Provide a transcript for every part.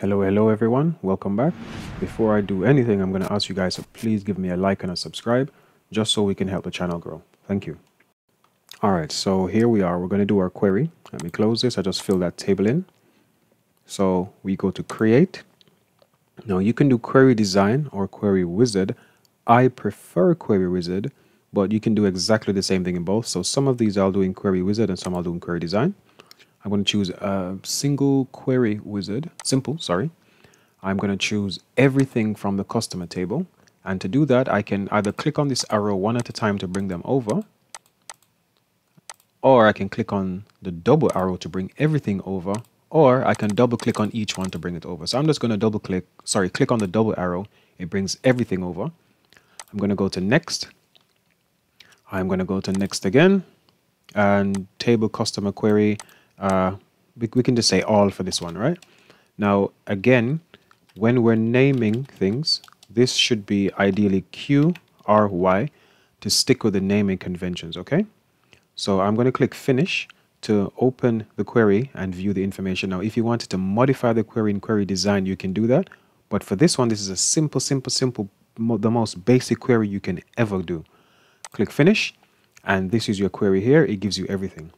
Hello, hello everyone. Welcome back. Before I do anything, I'm going to ask you guys to please give me a like and a subscribe just so we can help the channel grow. Thank you. All right, so here we are. We're going to do our query. Let me close this. I just fill that table in. So we go to create. Now you can do query design or query wizard. I prefer query wizard, but you can do exactly the same thing in both. So some of these I'll do in query wizard and some I'll do in query design. I'm going to choose a single query wizard, simple, sorry. I'm going to choose everything from the customer table. And to do that, I can either click on this arrow one at a time to bring them over, or I can click on the double arrow to bring everything over, or I can double click on each one to bring it over. So I'm just going to double click, sorry, click on the double arrow. It brings everything over. I'm going to go to next. I'm going to go to next again and table customer query uh, we, we can just say all for this one, right? Now, again, when we're naming things, this should be ideally Q, R, Y to stick with the naming conventions, okay? So I'm going to click Finish to open the query and view the information. Now, if you wanted to modify the query in query design, you can do that. But for this one, this is a simple, simple, simple, the most basic query you can ever do. Click Finish, and this is your query here. It gives you everything.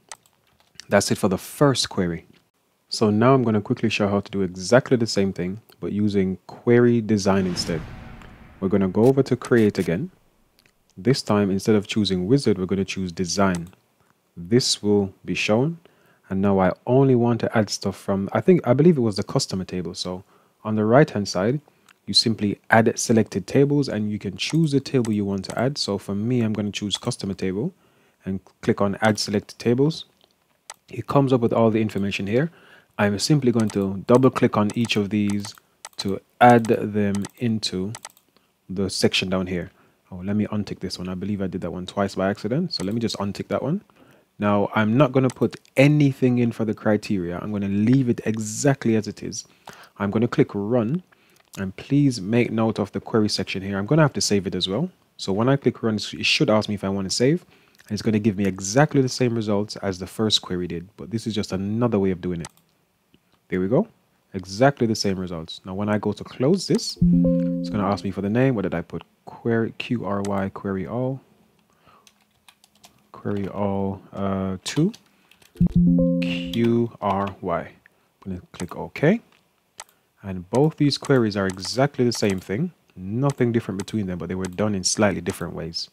That's it for the first query. So now I'm going to quickly show how to do exactly the same thing, but using query design instead. We're going to go over to create again. This time, instead of choosing wizard, we're going to choose design. This will be shown. And now I only want to add stuff from, I think, I believe it was the customer table. So on the right hand side, you simply add selected tables and you can choose the table you want to add. So for me, I'm going to choose customer table and click on add selected tables it comes up with all the information here. I'm simply going to double click on each of these to add them into the section down here. Oh, let me untick this one. I believe I did that one twice by accident. So let me just untick that one. Now, I'm not going to put anything in for the criteria. I'm going to leave it exactly as it is. I'm going to click run and please make note of the query section here. I'm going to have to save it as well. So when I click run, it should ask me if I want to save and it's going to give me exactly the same results as the first query did, but this is just another way of doing it. There we go. Exactly the same results. Now, when I go to close this, it's going to ask me for the name. What did I put? Query QRY query all. Query all uh, 2 QRY. I'm going to click OK. And both these queries are exactly the same thing. Nothing different between them, but they were done in slightly different ways.